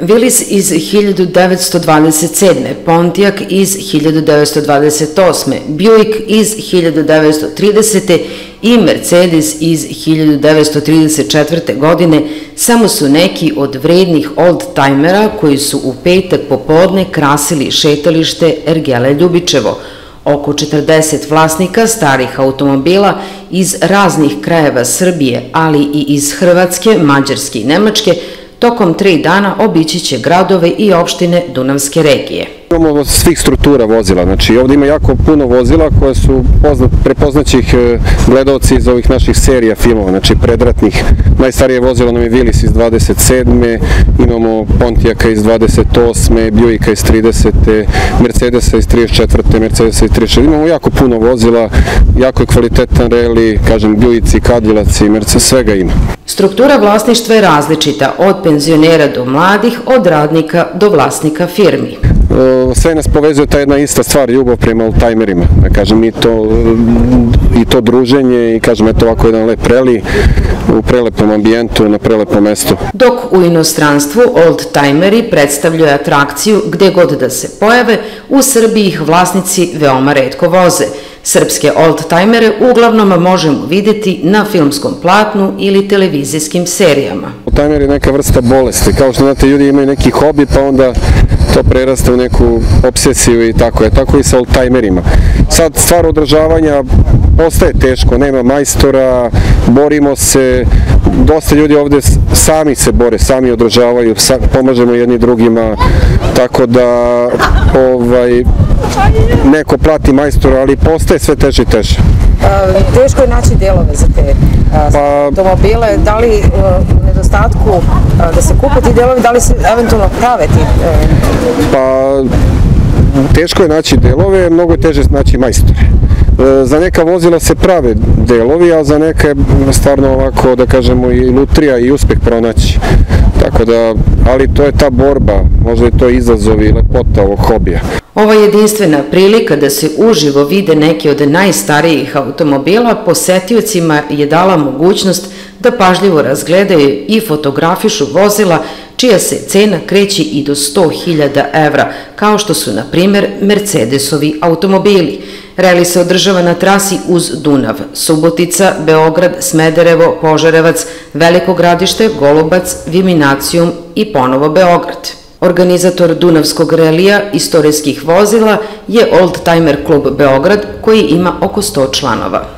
Willis iz 1927. Pontiac iz 1928. Buick iz 1930. i Mercedes iz 1934. godine samo su neki od vrednih old-timera koji su u petak popodne krasili šetalište Ergele Ljubičevo, oko 40 vlasnika starih automobila iz raznih krajeva Srbije, ali i iz Hrvatske, Mađarske i Nemačke, tokom tri dana obići će gradove i opštine Dunavske regije. Imamo svih struktura vozila, znači ovdje ima jako puno vozila koje su prepoznaćih e, gledalci iz ovih naših serija filmova, znači predratnih. Najstarije vozilo nam je Willys iz 27. Imamo Pontiaka iz 28. Buicka iz 30. Mercedesa iz 34. Mercedesa iz 36. Imamo jako puno vozila, jako je kvalitetan reli, kažem Buicci, Cadillaci, Mercedes, svega ima. Struktura vlasništva je različita, od penzionera do mladih, od radnika do vlasnika firmi. E, sve nas povezuje ta jedna ista stvar, ljubav prema oldtimerima. Da kažem, i to, i to druženje i kažem, eto ovako jedan lep reli u prelepom ambijentu, na prelepom mestu. Dok u inostranstvu oldtimeri predstavljaju atrakciju gde god da se pojave, u Srbiji ih vlasnici veoma redko voze. Srpske oldtimere uglavnom možemo videti na filmskom platnu ili televizijskim serijama. Oldtimer je neka vrsta bolesti, kao što znate ljudi imaju neki hobi pa onda to prerasta u neku obsesiju i tako je, tako i sa oldtimerima. Sad stvar održavanja postaje teško, nema majstora, borimo se, dosta ljudi ovde sami se bore, sami održavaju, pomažemo jedni drugima, tako da ovaj, neko plati majstora, ali postaje sve teže i teže. Teško je naći delove za te pa, automobile, da li u nedostatku da se kupe ti delovi, da li se eventualno prave ti? Pa, teško je naći delove, mnogo je teže naći majstore. E, za neka vozila se prave delovi, a za neka je stvarno ovako, da kažemo, i lutrija i uspeh pronaći. Tako da, ali to je ta borba, možda je to izazov i lepota ovog hobija. Ova jedinstvena prilika da se uživo vide neke od najstarijih automobila posetiocima je dala mogućnost da pažljivo razgledaju i fotografišu vozila čija se cena kreće i do 100.000 evra, kao što su, na primer, Mercedesovi automobili. Reli se održava na trasi uz Dunav, Subotica, Beograd, Smederevo, Požarevac, Veliko gradište, Golubac, Viminacijum i ponovo Beograd. Organizator Dunavskog relija istorijskih vozila je Old Timer klub Beograd koji ima oko 100 članova.